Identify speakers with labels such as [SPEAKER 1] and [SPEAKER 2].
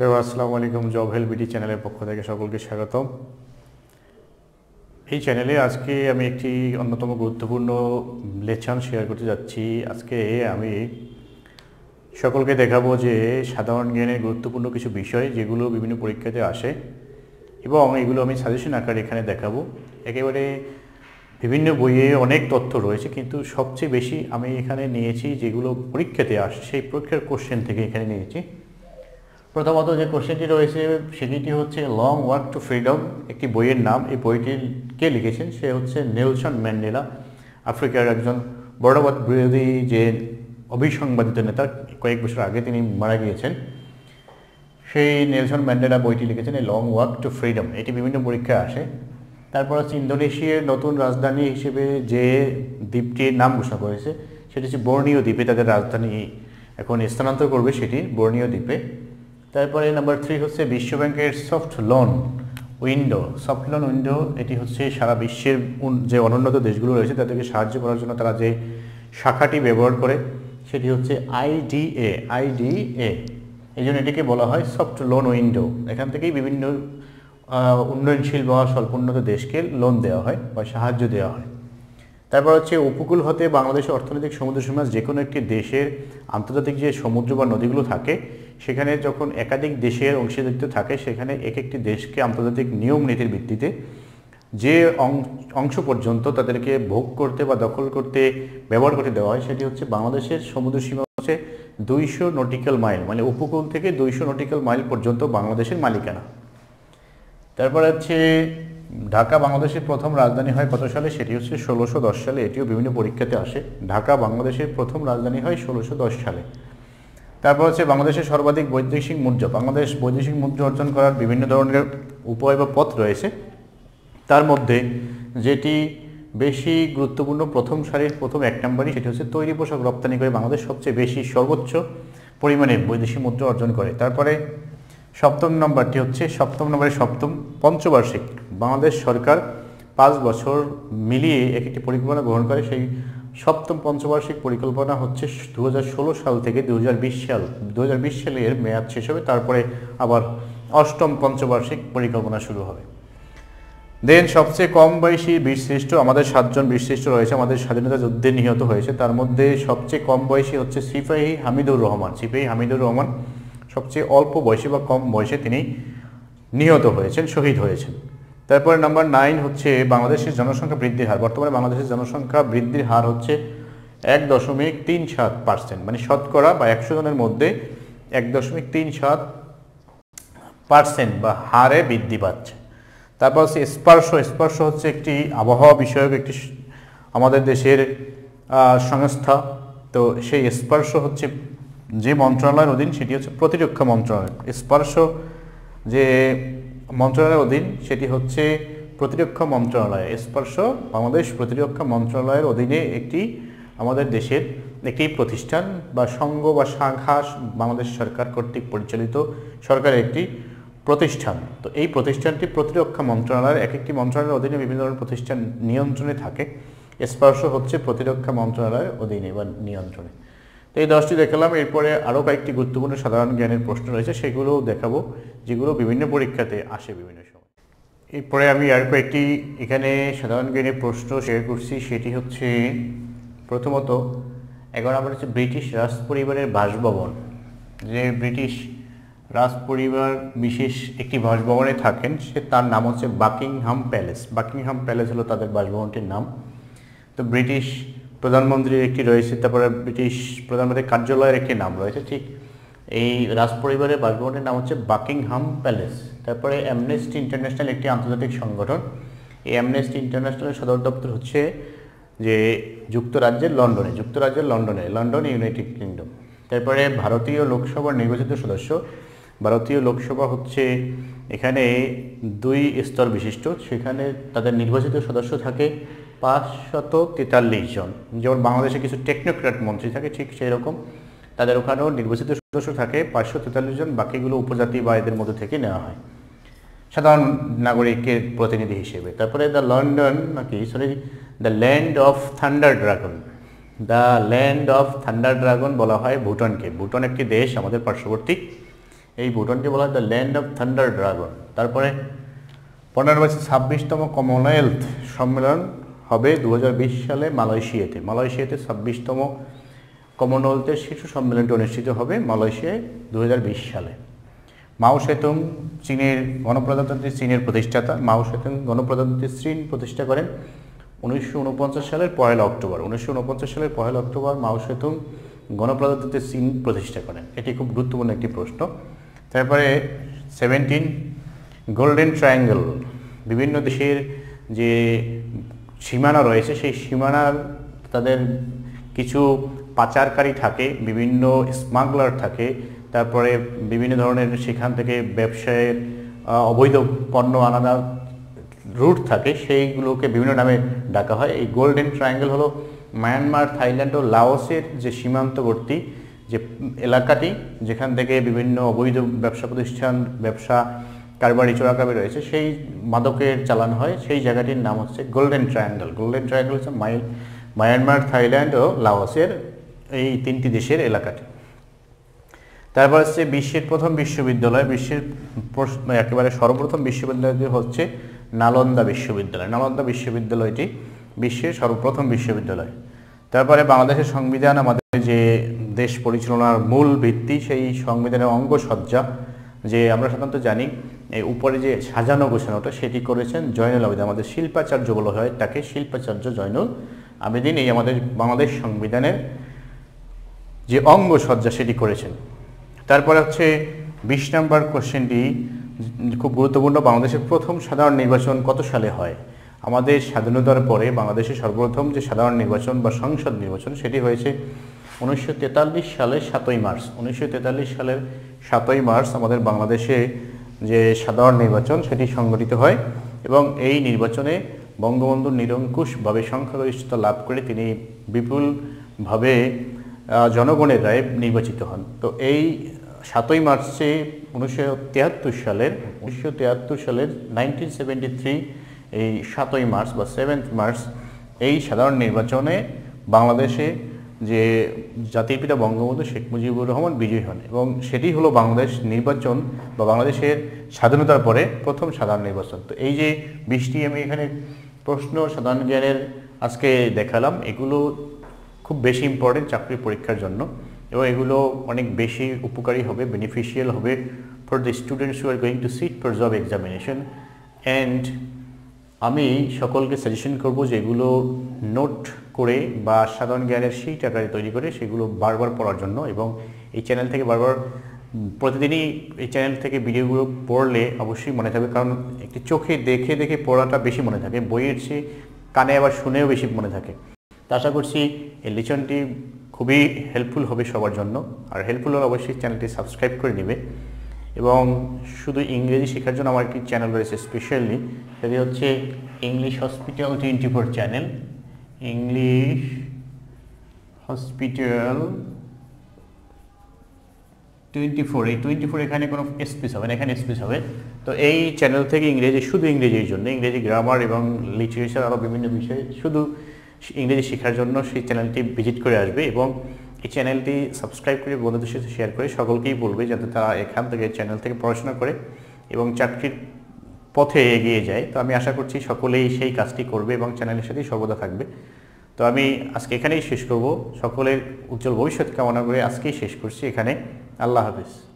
[SPEAKER 1] Hello, আসসালামু আলাইকুম job হেল BD চ্যানেলের পক্ষ থেকে সকলকে স্বাগতম। এই চ্যানেলে আজকে আমি একটি অন্যতম গুরুত্বপূর্ণ লেকচার শেয়ার করতে যাচ্ছি। আজকে আমি সকলকে দেখাবো যে সাধারণ জ্ঞানের গুরুত্বপূর্ণ কিছু বিষয় যেগুলো বিভিন্ন পরীক্ষাতে আসে এবং এগুলো আমি সাজেশন আকারে এখানে দেখাবো। একেবারে বিভিন্ন বইয়ে অনেক তথ্য রয়েছে, কিন্তু সবচেয়ে বেশি আমি এখানে নিয়েছি যেগুলো পরীক্ষাতে আসে, সেই পরীক্ষার কোশ্চেন থেকে এখানে নিয়েছি। প্রথমত যে কোশ্চেনটি রয়েছে সেটি হচ্ছে লং ওয়ার্ক টু ফ্রিডম একটি বইয়ের নাম। এই বইটি কে লিখেছেন? সে হচ্ছে নেলসন ম্যান্ডেলা, আফ্রিকার একজন বড়বাদ বিরোধী যে অবিসংবাদিত নেতা, কয়েক বছর আগে তিনি মারা গিয়েছেন। সেই নেলসন ম্যান্ডেলা বইটি লিখেছেন, এই লং ওয়ার্ক টু ফ্রিডম এটি বিভিন্ন পরীক্ষায় আসে। তারপর হচ্ছে ইন্দোনেশিয়ার নতুন রাজধানী হিসেবে যে দ্বীপটির নাম ঘোষণা করেছে, সেটি হচ্ছে বর্ণীয় দ্বীপে তাদের রাজধানী এখন স্থানান্তর করবে সেটি, বর্ণীয় দ্বীপে। তারপরে নাম্বার থ্রি হচ্ছে বিশ্বব্যাংকের soft loan window soft loan window এটি হচ্ছে সারা বিশ্বের যে অনুন্নত দেশগুলো রয়েছে, তাদেরকে সাহায্য করার জন্য তারা যে শাখাটি ব্যবহার করে, সেটি হচ্ছে আইডিএ আইডিএ এই জন্য এটিকে বলা হয় সফট লোন উইন্ডো এখান থেকেই বিভিন্ন উন্নয়নশীল বা স্বল্পোন্নত দেশকে লোন দেওয়া হয় বা সাহায্য দেওয়া হয়। তারপর হচ্ছে উপকূল হতে বাংলাদেশের অর্থনৈতিক সমুদ্র সীমা যে কোনো একটি দেশের আন্তর্জাতিক যে সমুদ্র বা নদীগুলো থাকে সেখানে যখন একাধিক দেশের অংশীদারিত্ব থাকে, সেখানে এক একটি দেশকে আন্তর্জাতিক নিয়ম নীতির ভিত্তিতে যে অংশ পর্যন্ত তাদেরকে ভোগ করতে বা দখল করতে ব্যবহার করতে দেওয়া হয়, সেটি হচ্ছে বাংলাদেশের সমুদ্র সীমা হচ্ছে দুইশো নটিক্যাল মাইল মানে উপকূল থেকে দুইশো নটিক্যাল মাইল পর্যন্ত বাংলাদেশের মালিকানা। তারপর হচ্ছে ঢাকা, বাংলাদেশের প্রথম রাজধানী হয় কত সালে? সেটি হচ্ছে ষোলোশো সালে। এটিও বিভিন্ন পরীক্ষাতে আসে। ঢাকা, বাংলাদেশের প্রথম রাজধানী হয় ষোলোশো সালে। তারপর হচ্ছে বাংলাদেশের সর্বাধিক বৈদেশিক মুদ্রা, বাংলাদেশ বৈদেশিক মুদ্রা অর্জন করার বিভিন্ন ধরনের উপায় বা পথ রয়েছে। তার মধ্যে যেটি বেশি গুরুত্বপূর্ণ প্রথম সারির প্রথম এক নম্বরই, সেটি হচ্ছে তৈরি পোশাক রপ্তানি করে বাংলাদেশ সবচেয়ে বেশি সর্বোচ্চ পরিমাণে বৈদেশিক মুদ্রা অর্জন করে। তারপরে সপ্তম নম্বরটি হচ্ছে, সপ্তম নম্বরে সপ্তম পঞ্চবার্ষিক। বাংলাদেশ সরকার পাঁচ বছর মিলিয়ে একটি পরিকল্পনা গ্রহণ করে, সেই সপ্তম পঞ্চবার্ষিক পরিকল্পনা হচ্ছে দু হাজার ষোলো সাল থেকে দু হাজার বিশ সাল। দুহাজার বিশ সালের মেয়াদ শেষ হবে, তারপরে আবার অষ্টম পঞ্চবার্ষিক পরিকল্পনা শুরু হবে। দেন সবচেয়ে কম বয়সী বীরশ্রেষ্ঠ, আমাদের সাতজন বীরশ্রেষ্ঠ রয়েছে, আমাদের স্বাধীনতা যুদ্ধে নিহত হয়েছে। তার মধ্যে সবচেয়ে কম বয়সী হচ্ছে সিপাহী হামিদুর রহমান। সিপাহী হামিদুর রহমান সবচেয়ে অল্প বয়সী বা কম বয়সে তিনি নিহত হয়েছেন, শহীদ হয়েছেন। তারপরে নাম্বার নাইন হচ্ছে বাংলাদেশের জনসংখ্যা বৃদ্ধির হার। বর্তমানে বাংলাদেশের জনসংখ্যা বৃদ্ধির হার হচ্ছে এক দশমিক তিন সাত পার্সেন্ট মানে শতকরা বা একশো জনের মধ্যে এক দশমিক তিন সাত পার্সেন্ট বা হারে বৃদ্ধি পাচ্ছে। তারপর হচ্ছে স্পর্শ স্পর্শ হচ্ছে একটি আবহাওয়া বিষয়ক একটি আমাদের দেশের সংস্থা। তো সেই স্পর্শ হচ্ছে যে মন্ত্রণালয়ের অধীন, সেটি হচ্ছে প্রতিরক্ষা মন্ত্রণালয়। স্পর্শ যে মন্ত্রণালয়ের অধীন, সেটি হচ্ছে প্রতিরক্ষা মন্ত্রণালয়। স্পর্শ, বাংলাদেশ প্রতিরক্ষা মন্ত্রণালয়ের অধীনে একটি আমাদের দেশের একটি প্রতিষ্ঠান বা সংঘ বা শাখা বাংলাদেশ সরকার কর্তৃক পরিচালিত সরকারের একটি প্রতিষ্ঠান। তো এই প্রতিষ্ঠানটি প্রতিরক্ষা মন্ত্রণালয়ের এক একটি মন্ত্রণালয়ের অধীনে বিভিন্ন ধরনের প্রতিষ্ঠান নিয়ন্ত্রণে থাকে। স্পর্শ হচ্ছে প্রতিরক্ষা মন্ত্রণালয়ের অধীনে বা নিয়ন্ত্রণে। তো এই দশটি দেখালাম। এরপরে আরও কয়েকটি গুরুত্বপূর্ণ সাধারণ জ্ঞানের প্রশ্ন রয়েছে, সেগুলোও দেখাবো। যেগুলো বিভিন্ন পরীক্ষাতে আসে বিভিন্ন সময়। এরপরে আমি আর কয়েকটি এখানে সাধারণ জ্ঞানের প্রশ্ন শেয়ার করছি, সেটি হচ্ছে, প্রথমত এগারো নম্বর হচ্ছে ব্রিটিশ রাজ পরিবারের বাসভবন, যে ব্রিটিশ রাজ পরিবার বিশেষ একটি বাসভবনে থাকেন, সে তার নাম হচ্ছে বাকিংহাম প্যালেস। বাকিংহাম প্যালেস হলো তাদের বাসভবনটির নাম। তো ব্রিটিশ প্রধানমন্ত্রীর একটি রয়েছে, তারপরে ব্রিটিশ প্রধানমন্ত্রীর কার্যালয়ের একটি নাম রয়েছে, ঠিক এই রাজপরিবারের বাসভবনের নাম হচ্ছে বাকিংহাম প্যালেস। তারপরে অ্যামনেস্টি ইন্টারন্যাশনাল একটি আন্তর্জাতিক সংগঠন। এই অ্যামনেস্টি ইন্টারন্যাশনালের সদর দপ্তর হচ্ছে যে যুক্তরাজ্যের লন্ডনে যুক্তরাজ্যের লন্ডনে, লন্ডন ইউনাইটেড কিংডম। তারপরে ভারতীয় লোকসভার নির্বাচিত সদস্য। ভারতীয় লোকসভা হচ্ছে এখানে দুই স্তর বিশিষ্ট। সেখানে তাদের নির্বাচিত সদস্য থাকে পাঁচশত তেতাল্লিশ জন। যেমন বাংলাদেশে কিছু টেকনোক্র্যাট মন্ত্রী থাকে, ঠিক সেই রকম তাদের ওখানেও নির্বাচিত সদস্য থাকে। পাঁচশো তেতাল্লিশ জন, বাকিগুলো উপজাতি বা এদের মধ্যে থেকে নেওয়া হয়। সাধারণ নাগরিকের প্রতিনিধি হিসেবে। তারপরে দ্য লন্ডন, নাকি sorry the land of thunder dragon. The land of thunder dragon বলা হয় ভুটানকে। ভুটান একটি দেশ আমাদের পার্শ্ববর্তী। এই ভুটানকে বলা হয় the land of thunder dragon. তারপরে পনেরো বছর ছাব্বিশতম কমনওয়েলথ সম্মেলন হবে দু হাজার বিশ সালে মালয়েশিয়াতে। মালয়েশিয়াতে ছাব্বিশতম কমনওয়েলথের শীর্ষ সম্মেলনটি অনুষ্ঠিত হবে মালয়েশিয়ায় দু হাজার বিশ সালে। মাও সেতুং চীনের গণপ্রজাতন্ত্রী চীনের প্রতিষ্ঠাতা, মাও সেতুং গণপ্রজাতন্ত্রী চীন প্রতিষ্ঠা করেন উনিশশো ঊনপঞ্চাশ সালের পয়লা অক্টোবর। উনিশশো উনপঞ্চাশ সালের পয়লা অক্টোবর মাও সেতুং গণপ্রজাতন্ত্রী চীন প্রতিষ্ঠা করেন। এটি খুব গুরুত্বপূর্ণ একটি প্রশ্ন। তারপরে সেভেন্টিন গোল্ডেন ট্রায়াঙ্গেল, বিভিন্ন দেশের যে সীমানা রয়েছে, সেই সীমানার তাদের কিছু পাচারকারী থাকে, বিভিন্ন স্মাগলার থাকে, তারপরে বিভিন্ন ধরনের সেখান থেকে ব্যবসায়ের অবৈধ পণ্য আনাদা রুট থাকে, সেইগুলোকে বিভিন্ন নামে ডাকা হয়। এই গোল্ডেন ট্রায়াঙ্গেল হলো মায়ানমার থাইল্যান্ড ও লাওসের যে সীমান্তবর্তী যে এলাকাটি, যেখান থেকে বিভিন্ন অবৈধ ব্যবসা প্রতিষ্ঠান, ব্যবসা কারবারি চোরাকারবারি রয়েছে, সেই মাদকের চালান হয়। সেই জায়গাটির নাম হচ্ছে গোল্ডেন ট্রায়াঙ্গেল গোল্ডেন ট্রায়াঙ্গেল হচ্ছে মায়ানমার থাইল্যান্ড ও লাওসের এই তিনটি দেশের এলাকাটি। তারপর হচ্ছে বিশ্বের প্রথম বিশ্ববিদ্যালয়, বিশ্বের একেবারে সর্বপ্রথম বিশ্ববিদ্যালয়টি হচ্ছে নালন্দা বিশ্ববিদ্যালয়। নালন্দা বিশ্ববিদ্যালয়টি বিশ্বের সর্বপ্রথম বিশ্ববিদ্যালয়। তারপরে বাংলাদেশের সংবিধান, আমাদের যে দেশ পরিচালনার মূল ভিত্তি, সেই সংবিধানের অঙ্গসজ্জা, যে আমরা সাধারণত জানি, এই উপরে যে সাজানো গোছানোটা, সেটি করেছেন জয়নুল আবেদিন। আমাদের শিল্পাচার্য বলা হয় তাকে, শিল্পাচার্য জয়নুল আবেদিন। এই আমাদের বাংলাদেশ সংবিধানের যে অঙ্গসজ্জা সেটি করেছেন। তারপরে হচ্ছে বিশ নম্বর কোশ্চেনটি খুব গুরুত্বপূর্ণ, বাংলাদেশের প্রথম সাধারণ নির্বাচন কত সালে হয়? আমাদের স্বাধীনতার পরে বাংলাদেশের সর্বপ্রথম যে সাধারণ নির্বাচন বা সংসদ নির্বাচন সেটি হয়েছে উনিশশো তেতাল্লিশ সালের সাতই মার্চ। উনিশশো তেতাল্লিশ সালের সাতই মার্চ আমাদের বাংলাদেশে যে সাধারণ নির্বাচন সেটি সংগঠিত হয় এবং এই নির্বাচনে বঙ্গবন্ধু নিরঙ্কুশভাবে সংখ্যাগরিষ্ঠতা লাভ করে তিনি বিপুলভাবে জনগণের রায়ে নির্বাচিত হন। তো এই সাতই মার্চে উনিশশো তিয়াত্তর সালের, উনিশশো তিয়াত্তর সালের নাইনটিন সেভেন্টি থ্রি এই সাতই মার্চ বা সেভেন্থ মার্চ, এই সাধারণ নির্বাচনে বাংলাদেশে যে জাতির পিতা বঙ্গবন্ধু শেখ মুজিবুর রহমান বিজয়ী হন এবং সেটি হলো বাংলাদেশ নির্বাচন বা বাংলাদেশের স্বাধীনতার পরে প্রথম সাধারণ নির্বাচন। তো এই যে বৃষ্টি, আমি এখানে প্রশ্ন, সাধারণ জ্ঞানের আজকে দেখালাম, এগুলো খুব বেশি ইম্পর্টেন্ট চাকরির পরীক্ষার জন্য এবং এগুলো অনেক বেশি উপকারী হবে বেনিফিশিয়াল হবে for the students who are going to sit for job examination and আমি সকলকে সাজেশন করব যে এগুলো নোট করে বা সাধারণ জ্ঞানের সেই আকারে তৈরি করে সেগুলো বারবার পড়ার জন্য এবং এই চ্যানেল থেকে বারবার, প্রতিদিনই এই চ্যানেল থেকে ভিডিওগুলো পড়লে অবশ্যই মনে থাকবে কারণ একটি চোখে দেখে দেখে পড়াটা বেশি মনে থাকে, বইয়ের চেয়ে কানে আবার শুনেও বেশি মনে থাকে। তা আশা করছি এই লিচনটি খুবই হেল্পফুল হবে সবার জন্য। আর হেল্পফুল হলে অবশ্যই চ্যানেলটি সাবস্ক্রাইব করে নেবে। এবং শুধু ইংরেজি শেখার জন্য আমার একটি চ্যানেল রয়েছে স্পেশালি সেটি হচ্ছে English hospital twenty four channel English hospital twenty four এই টোয়েন্টি ফোর এখানে কোনো স্পেস হবে না, এখানে স্পেস হবে। তো এই চ্যানেল থেকে ইংরেজি, শুধু ইংরেজির জন্য। ইংরেজি গ্রামার এবং লিটারেচার আরও বিভিন্ন বিষয়ে শুধু ইংরেজি শেখার জন্য সেই চ্যানেলটি ভিজিট করে আসবে এবং এই চ্যানেলটি সাবস্ক্রাইব করে বন্ধুদের সাথে শেয়ার করে সকলকেই বলবে যাতে তারা এখান থেকে চ্যানেল থেকে পড়াশোনা করে এবং চাকরির পথে এগিয়ে যায়। তো আমি আশা করছি সকলেই সেই কাজটি করবে এবং চ্যানেলের সাথেই সর্বদা থাকবে। তো আমি আজকে এখানেই শেষ করব। সকলের উজ্জ্বল ভবিষ্যৎ কামনা করে আজকেই শেষ করছি। এখানে আল্লাহ হাফিজ।